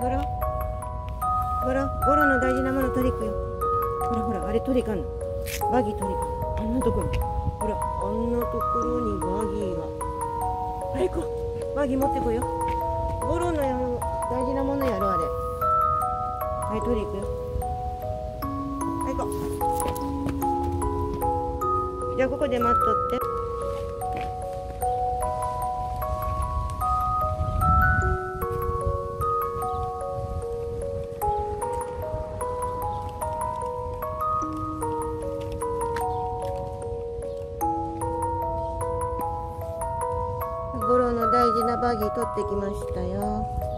ゴロ。ゴロ。ゴロの大事なもの取り行くよ。ほらほらあれ取り行かんの。バギー取り行く。あんなとこに。ほらあんなところにバギーが。あれ行こう。バギー持ってこよ。ゴロのや大事なものやろあれ。はい取り行くよ。はい行こう。じゃあここで待っとって。大事なバギー取ってきましたよ。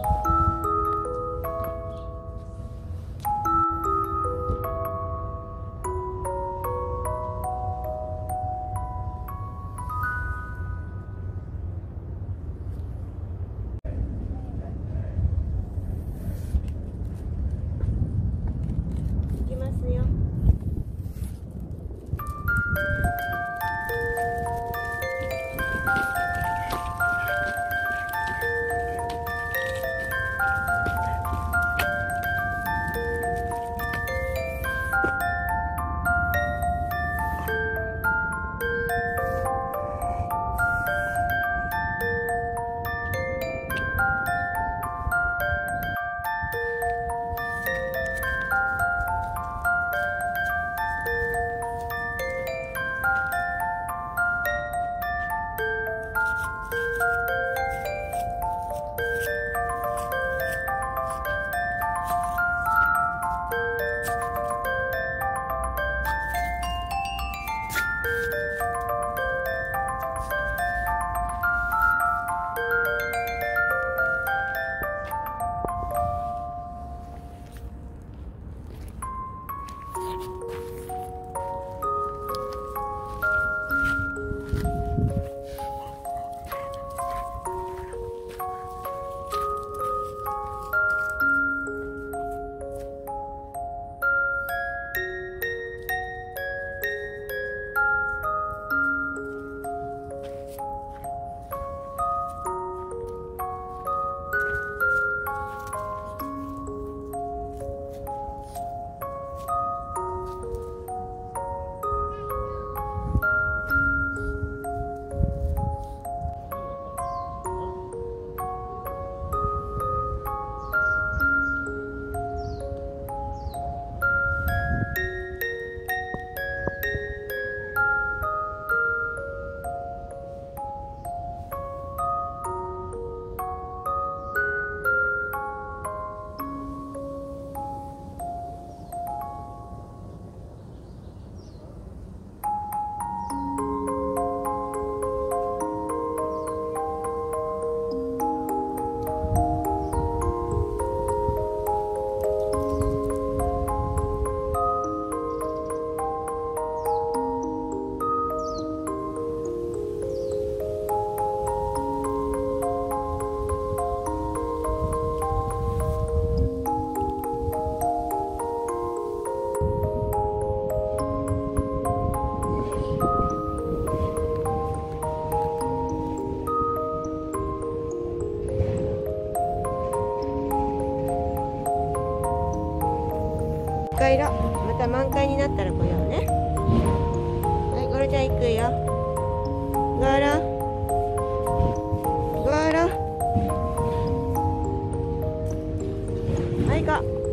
回だ。また満開になったら来ようね。はいゴロちゃん行くよ。ゴロゴロはい行こう。